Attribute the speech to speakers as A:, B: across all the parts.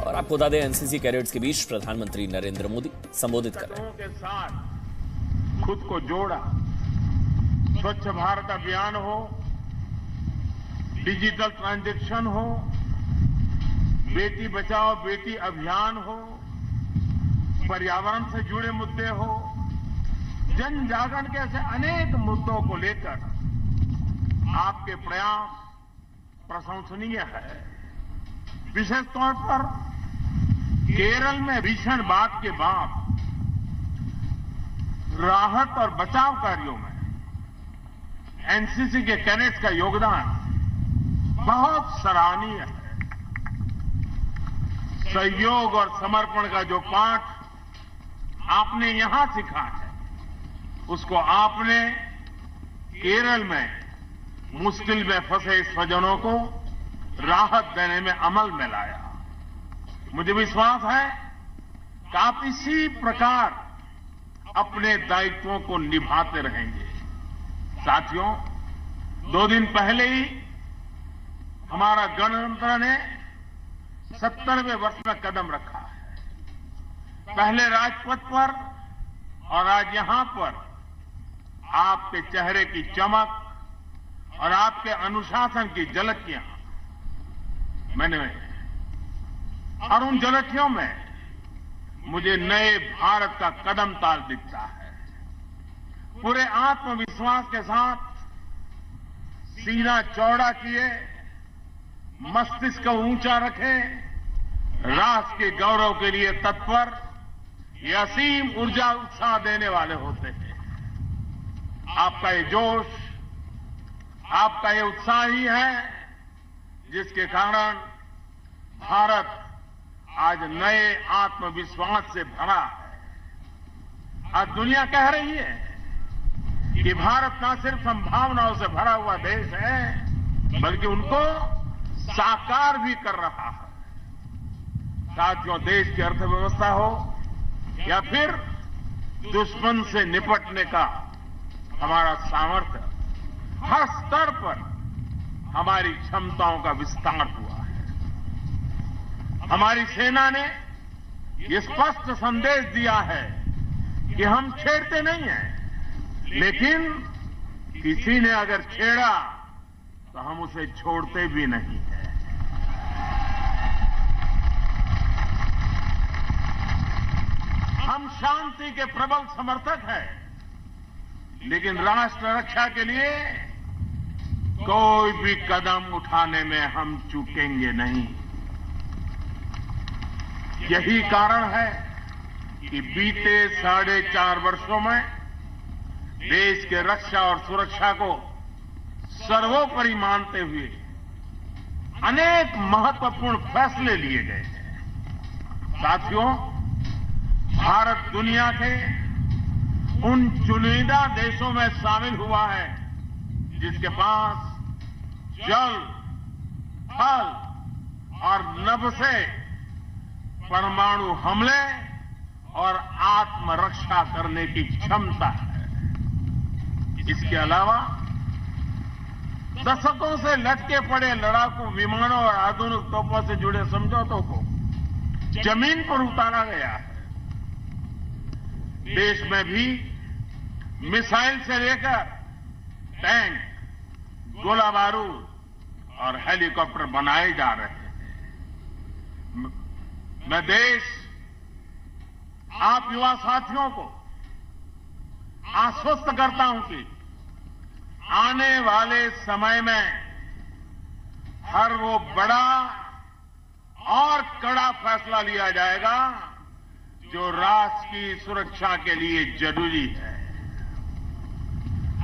A: और आपको बता दें एनसीसी कैडेट्स के बीच प्रधानमंत्री नरेंद्र मोदी संबोधित कर रहे हैं।
B: के साथ खुद को जोड़ा। स्वच्छ भारत अभियान हो, डिजिटल ट्रांजेक्शन हो, बेटी बचाओ बेटी अभियान हो, पर्यावरण से जुड़े मुद्दे हो जन जागरण के ऐसे अनेक मुद्दों को लेकर आपके प्रयास प्रशंसनीय है। विशेष तौर पर केरल में भीषण बाढ़ के बाद राहत और बचाव कार्यों में एनसीसी के कैडेट्स का योगदान बहुत सराहनीय है। सहयोग और समर्पण का जो पाठ आपने यहाँ सीखा है, उसको आपने केरल में मुश्किल में फंसे स्वजनों को राहत देने में अमल में लाया। मुझे विश्वास है कि आप इसी प्रकार अपने दायित्वों को निभाते रहेंगे। साथियों, दो दिन पहले ही हमारा गणतंत्र ने सत्तरवें वर्ष में कदम रखा है। पहले राजपथ पर और आज यहाँ पर आपके चेहरे की चमक और आपके अनुशासन की झलकियाँ मैंने और उन झलकियों में मुझे नए भारत का कदम ताल दिखता है। पूरे आत्मविश्वास के साथ सीना चौड़ा किए, मस्तिष्क को ऊँचा रखे, राष्ट्र के गौरव के लिए तत्पर, ये असीम ऊर्जा उत्साह देने वाले होते हैं। आपका ये जोश, आपका ये उत्साह ही है, जिसके कारण भारत आज नए आत्मविश्वास से भरा है। आज दुनिया कह रही है कि भारत न सिर्फ़ संभावनाओं से भरा हुआ देश है, बल्कि उनको साकार भी कर रहा है। साथियों, देश की अर्थव्यवस्था हो या फिर दुश्मन से निपटने का हमारा सामर्थ्य, हर स्तर पर हमारी क्षमताओं का विस्तार हुआ। हमारी सेना ने ये स्पष्ट संदेश दिया है कि हम छेड़ते नहीं हैं। लेकिन किसी ने अगर छेड़ा तो हम उसे छोड़ते भी नहीं हैं। हम शांति के प्रबल समर्थक हैं, लेकिन राष्ट्र रक्षा के लिए कोई भी कदम उठाने में हम चूकेंगे नहीं। यही कारण है कि बीते साढ़े चार वर्षों में देश के रक्षा और सुरक्षा को सर्वोपरि मानते हुए अनेक महत्वपूर्ण फैसले लिए गए हैं। साथियों, भारत दुनिया के उन चुनिंदा देशों में शामिल हुआ है, जिसके पास जल थल और नभ से परमाणु हमले और आत्मरक्षा करने की क्षमता है। इसके अलावा दशकों से लटके पड़े लड़ाकू विमानों और आधुनिक तोपों से जुड़े समझौतों को ज़मीन पर उतारा गया है। देश में भी मिसाइल से लेकर टैंक, गोला बारूद और हेलीकॉप्टर बनाए जा रहे हैं। मैं देश, आप युवा साथियों को आश्वस्त करता हूँ कि आने वाले समय में हर वो बड़ा और कड़ा फैसला लिया जाएगा जो राष्ट्र की सुरक्षा के लिए ज़रूरी है।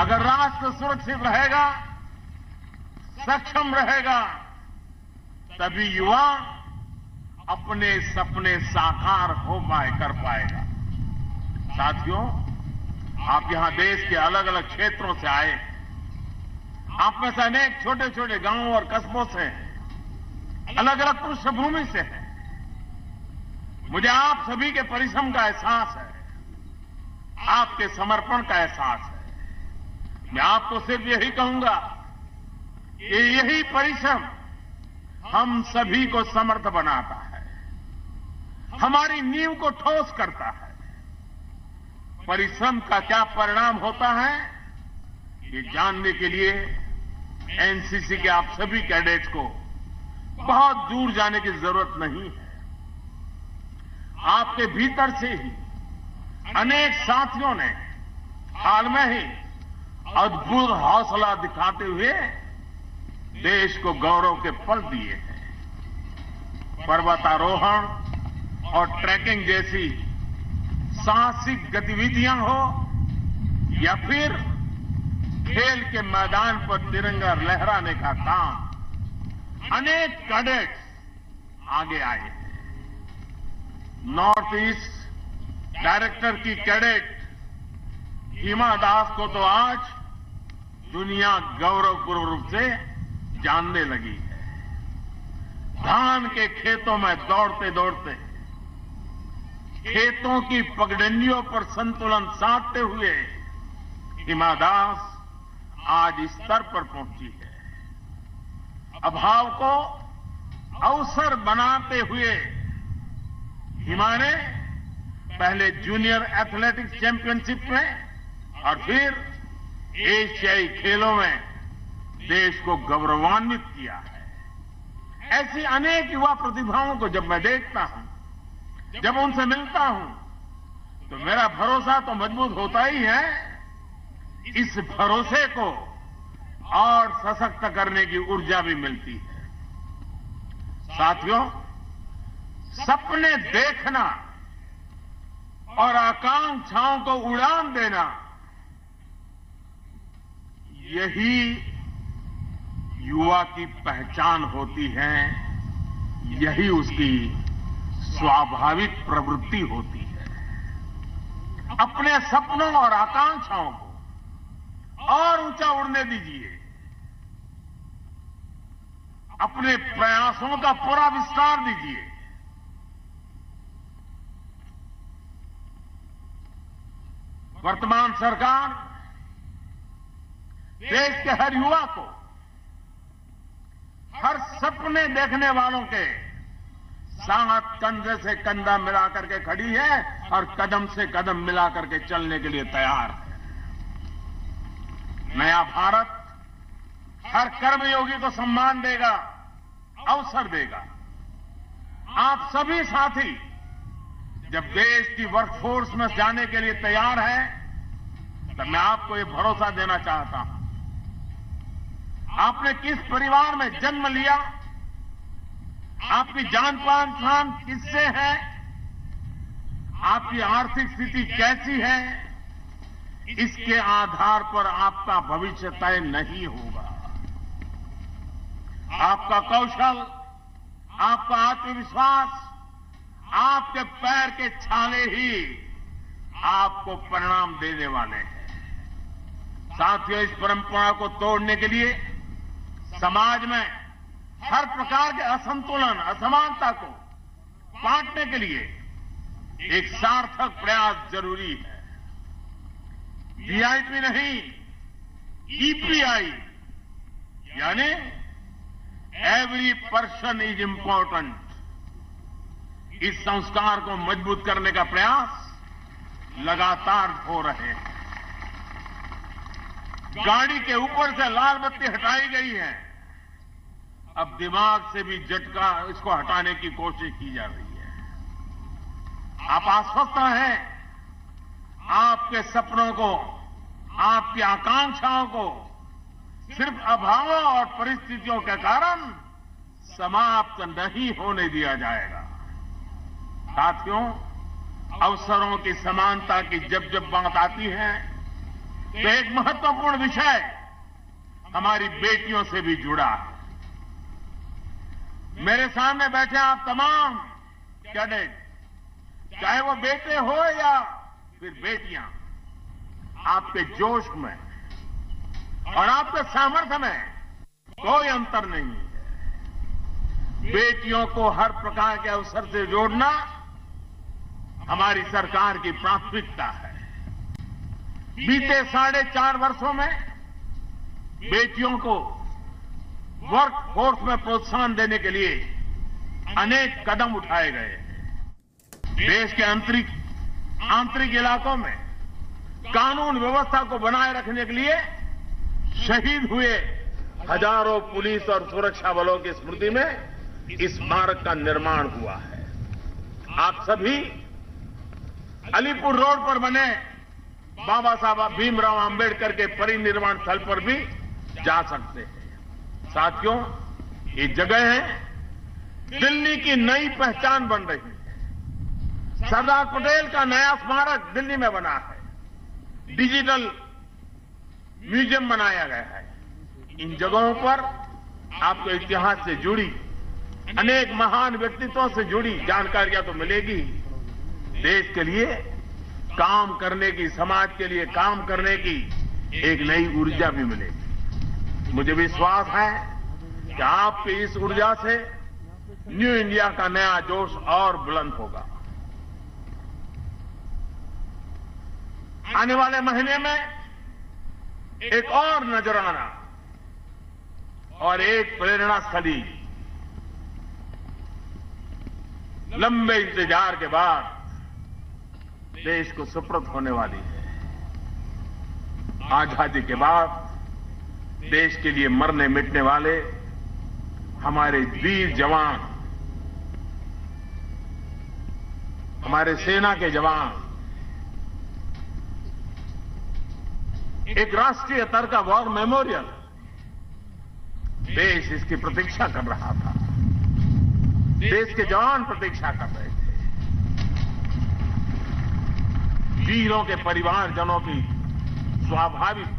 B: अगर राष्ट्र सुरक्षित रहेगा, सक्षम रहेगा, तभी युवा अपने सपने साकार हो पाए, कर पाएगा। साथियों, आप यहाँ देश के अलग अलग क्षेत्रों से आए। आप में से अनेक छोटे छोटे गाँवों और कस्बों से हैं। अलग अलग पृष्ठभूमि से हैं। मुझे आप सभी के परिश्रम का एहसास है। आपके समर्पण का एहसास है। मैं आपको सिर्फ़ यही कहूँगा कि यही परिश्रम हम सभी को समर्थ बनाता है। हमारी नींव को ठोस करता है। परिश्रम का क्या परिणाम होता है? ये जानने के लिए एनसीसी के आप सभी कैडेट्स को बहुत दूर जाने की ज़रूरत नहीं है। आपके भीतर से ही अनेक साथियों ने हाल में ही अद्भुत हौसला दिखाते हुए देश को गौरव के पल दिए हैं। पर्वतारोहण और ट्रैकिंग जैसी साहसिक गतिविधियाँ हो, या फिर खेल के मैदान पर तिरंगा लहराने का काम, अनेक कैडेट्स आगे आए हैं। नॉर्थ ईस्ट डायरेक्टर की कैडेट हिमा दास को तो आज दुनिया गौरवपूर्ण रूप से जानने लगी है। धान के खेतों में दौड़ते दौड़ते खेतों की पगडंडियों पर संतुलन साधते हुए हिमा दास आज स्तर पर पहुँची है। अभाव को अवसर बनाते हुए हिमा ने पहले जूनियर एथलेटिक्स चैंपियनशिप में और फिर एशियाई खेलों में देश को गौरवान्वित किया है। ऐसी अनेक युवा प्रतिभाओं को जब मैं देखता हूँ जब उनसे मिलता हूँ तो मेरा भरोसा तो मज़बूत होता ही है। इस भरोसे को और सशक्त करने की ऊर्जा भी मिलती है। साथियों, सपने देखना और आकांक्षाओं को उड़ान देना, यही युवा की पहचान होती है, यही उसकी स्वाभाविक प्रवृत्ति होती है। अपने सपनों और आकांक्षाओं को और ऊँचा उड़ने दीजिए। अपने प्रयासों का पूरा विस्तार दीजिए। वर्तमान सरकार देश के हर युवा को, हर सपने देखने वालों के साथ कंधे से कंधा मिलाकर के खड़ी है और कदम से कदम मिलाकर के चलने के लिए तैयार। है नया भारत हर कर्मयोगी को सम्मान देगा, अवसर देगा। आप सभी साथी, जब देश की वर्कफोर्स में जाने के लिए तैयार है तो मैं आपको ये भरोसा देना चाहता हूँ। आपने किस परिवार में जन्म लिया आपकी जान पहचान किससे है? आपकी आर्थिक स्थिति कैसी है? इसके आधार पर आपका भविष्य तय नहीं होगा। आपका कौशल, आपका आत्मविश्वास, आपके पैर के छाले ही आपको परिणाम देने वाले हैं। साथियों, इस परंपरा को तोड़ने के लिए समाज में हर प्रकार के असंतुलन, असमानता को बांटने के लिए एक सार्थक प्रयास ज़रूरी है। वीआईपी नहीं ईपीआई यानी एवरी पर्सन इज़ इंपॉर्टेंट इस संस्कार को मज़बूत करने का प्रयास लगातार हो रहे हैं। गाड़ी के ऊपर से लाल बत्ती हटाई गई है। अब दिमाग से भी झटका इसको हटाने की कोशिश की जा रही है। आप आश्वस्त हैं? आपके सपनों को, आपकी आकांक्षाओं को सिर्फ़ अभावों और परिस्थितियों के कारण समाप्त नहीं होने दिया जाएगा। साथियों, अवसरों की समानता की जब जब बात आती है तो एक महत्वपूर्ण विषय हमारी बेटियों से भी जुड़ा है। मेरे सामने बैठे आप तमाम कैडेट, चाहे वो बेटे हो या फिर बेटियाँ, आपके जोश में और आपके सामर्थ्य में कोई अंतर नहीं है। बेटियों को हर प्रकार के अवसर से जोड़ना हमारी सरकार की प्राथमिकता है। बीते साढ़े चार वर्षों में बेटियों को वर्क फोर्स में प्रोत्साहन देने के लिए अनेक कदम उठाए गए हैं। देश के आंतरिक आंतरिक इलाकों में कानून व्यवस्था को बनाए रखने के लिए शहीद हुए हज़ारों पुलिस और सुरक्षा बलों की स्मृति में इस स्मारक का निर्माण हुआ है। आप सभी अलीपुर रोड पर बने बाबा साहब भीमराव अंबेडकर के परिनिर्वाण स्थल पर भी जा सकते हैं। साथियों, ये जगह है दिल्ली की नई पहचान बन रही है। सरदार पटेल का नया स्मारक दिल्ली में बना है। डिजिटल म्यूज़ियम बनाया गया है। इन जगहों पर आपको इतिहास से जुड़ी, अनेक महान व्यक्तित्वों से जुड़ी जानकारियाँ तो मिलेगी। देश के लिए, काम करने की, समाज के लिए काम करने की एक नई ऊर्जा भी मिलेगी। मुझे विश्वास है कि आपकी इस ऊर्जा से न्यू इंडिया का नया जोश और बुलंद होगा। आने वाले महीने में एक और नजराना और एक प्रेरणा स्थली। लंबे इंतज़ार के बाद देश को सुप्रत होने वाली है। आज़ादी के बाद देश के लिए मरने मिटने वाले हमारे वीर जवान, हमारे सेना के जवान, एक राष्ट्रीय स्तर का वॉर मेमोरियल, देश इसकी प्रतीक्षा कर रहा था। देश के जवान प्रतीक्षा कर रहे थे। वीरों के परिवारजनों की स्वाभाविक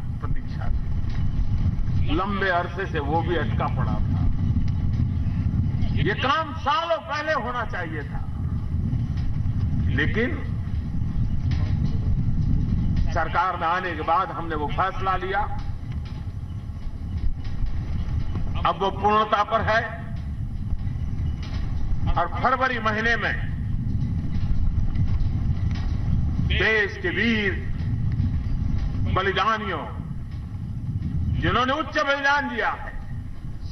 B: लंबे अरसे से वो भी अटका पड़ा था। ये काम सालों पहले होना चाहिए था। लेकिन सरकार में आने के बाद हमने वो फैसला लिया। अब वो पूर्णता पर है। और फरवरी महीने में देश के वीर, बलिदानियों जिन्होंने उच्च बलिदान दिया है,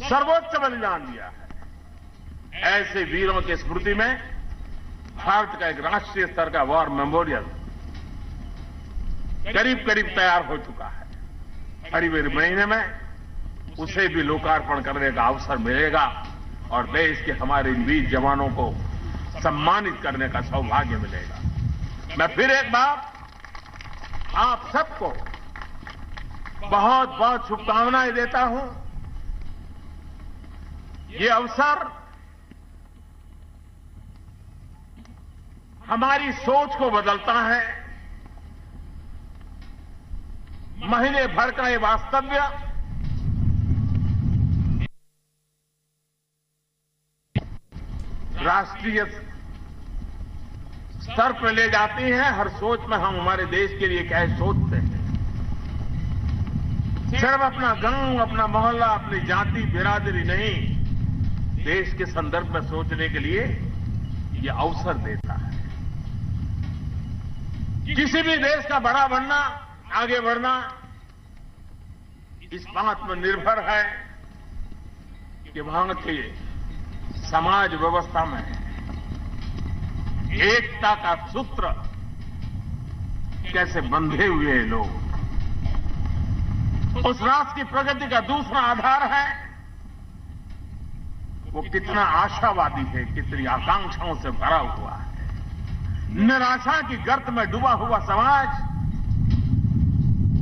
B: सर्वोच्च बलिदान दिया है। ऐसे वीरों की स्मृति में भारत का एक राष्ट्रीय स्तर का वॉर मेमोरियल करीब करीब तैयार हो चुका है। फरवरी महीने में उसे भी लोकार्पण करने का अवसर मिलेगा और देश के हमारे इन वीर जवानों को सम्मानित करने का सौभाग्य मिलेगा। मैं फिर एक बार आप सबको बहुत बहुत शुभकामनाएँ देता हूँ। ये अवसर हमारी सोच को बदलता है। महीने भर का ये वास्तव्य। राष्ट्रीय स्तर पर ले जाती है। हर सोच में हम हमारे देश के लिए क्या सोचते हैं? सिर्फ़ अपना गाँव अपना मोहल्ला, अपनी जाति, बिरादरी नहीं, देश के संदर्भ में सोचने के लिए यह अवसर देता है। किसी भी देश का बड़ा बनना, आगे बढ़ना, इस बात पर निर्भर है कि वहाँ के समाज व्यवस्था में एकता का सूत्र कैसे बंधे हुए हैं लोग। उस राष्ट्र की प्रगति का दूसरा आधार है। वो कितना आशावादी है, कितनी आकांक्षाओं से भरा हुआ है। निराशा की गर्त में डूबा हुआ समाज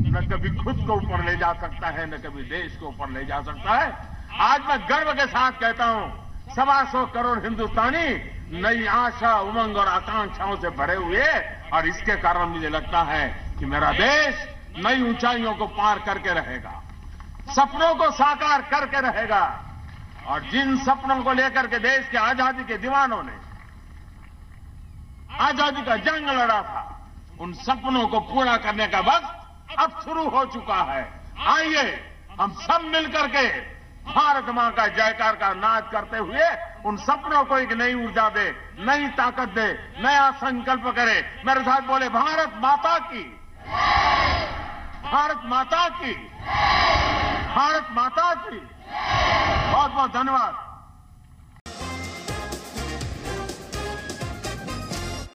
B: न कभी खुद को ऊपर ले जा सकता है, न कभी देश को ऊपर ले जा सकता है। आज मैं गर्व के साथ कहता हूँ, सवा सौ करोड़ हिंदुस्तानी नई आशा, उमंग और आकांक्षाओं से भरे हुए और इसके कारण मुझे लगता है कि मेरा देश नई ऊंचाइयों को पार करके रहेगा। सपनों को साकार करके रहेगा। और जिन सपनों को लेकर के देश के आज़ादी के दीवानों ने आज़ादी का जंग लड़ा था, उन सपनों को पूरा करने का वक्त अब शुरू हो चुका है। आइए, हम सब मिलकर के भारत माँ का जयकार का नाच करते हुए उन सपनों को एक नई ऊर्जा दे, नई ताकत दे, नया संकल्प करे। मेरे साथ बोले, भारत माता की। भारत माता की। भारत माता की। बहुत बहुत धन्यवाद।